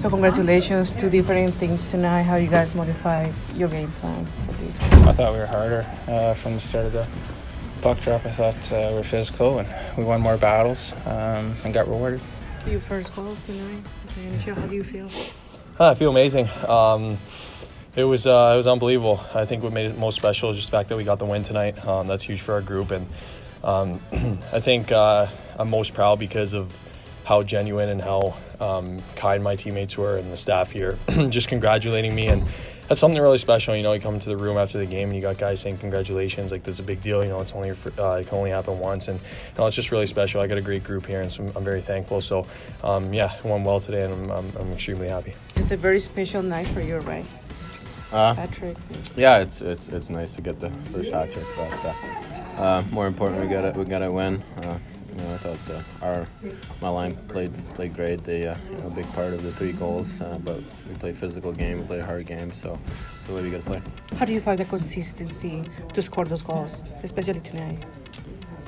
So congratulations, two different things tonight. How you guys modify your game plan for this one? I thought we were harder uh, from the start of the puck drop. I thought uh, we were physical and we won more battles um, and got rewarded. Your first goal tonight as how do you feel? I feel amazing. Um, it was uh, it was unbelievable. I think what made it most special is just the fact that we got the win tonight. Um, that's huge for our group, and um, I think uh, I'm most proud because of how genuine and how um, kind my teammates were and the staff here, just congratulating me and. That's something really special, you know. You come into the room after the game and you got guys saying congratulations, like that's a big deal. You know, it's only uh, it can only happen once, and you know, it's just really special. I got a great group here, and so I'm very thankful. So, um, yeah, it went well today, and I'm, I'm, I'm extremely happy. It's a very special night for you, right, Uh, Patrick? yeah, it's it's it's nice to get the first hat trick, but uh, uh, more important, we got to we got to win. You know, I thought uh, our my line played played great. They uh, you know, a big part of the three goals, uh, but we played physical game, we played a hard game, so it's the way we got to play. How do you find the consistency to score those goals, especially tonight?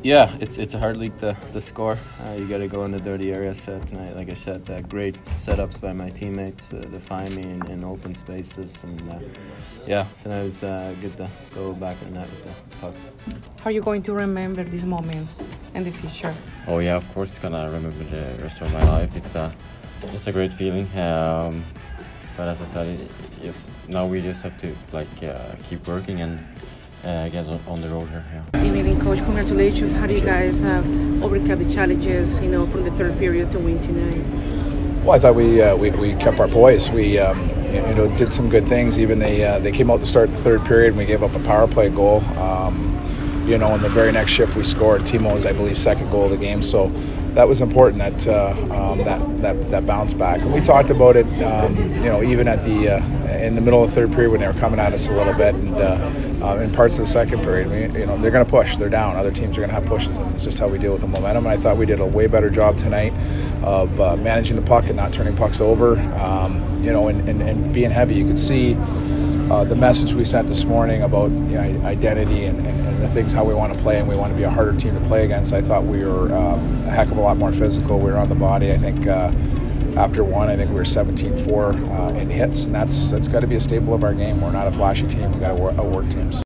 Yeah, it's it's a hard league to, to score. Uh, you got to go in the dirty areas uh, tonight. Like I said, uh, great setups by my teammates uh, to find me in, in open spaces, and uh, yeah, tonight was uh, good to go back in the net with the pucks. How are you going to remember this moment in the future? Oh yeah, of course, it's gonna remember the rest of my life. It's a, it's a great feeling. Um, but as I said, it, just now we just have to like uh, keep working and uh, get on, on the road here. Yeah. Evening, coach. Congratulations. How do you guys uh, overcome the challenges, you know, from the third period to win tonight? Well, I thought we uh, we, we kept our poise. We um, you know did some good things. Even they uh, they came out to start the third period. and We gave up a power play goal. Um, you know, in the very next shift we scored. Timo was, I believe, second goal of the game. So that was important. That uh, um, that that that bounce back. And we talked about it. Um, you know, even at the uh, in the middle of the third period when they were coming at us a little bit, and uh, uh, in parts of the second period, we, you know, they're going to push. They're down. Other teams are going to have pushes, and it's just how we deal with the momentum. And I thought we did a way better job tonight of uh, managing the puck and not turning pucks over. Um, you know, and, and, and being heavy. You could see uh, the message we sent this morning about you know, identity and, and, and the things how we want to play and we want to be a harder team to play against. I thought we were um, a heck of a lot more physical. We were on the body. I think uh, after one, I think we were 17-4 uh, in hits, and that's that's got to be a staple of our game. We're not a flashy team. We got to work, work teams.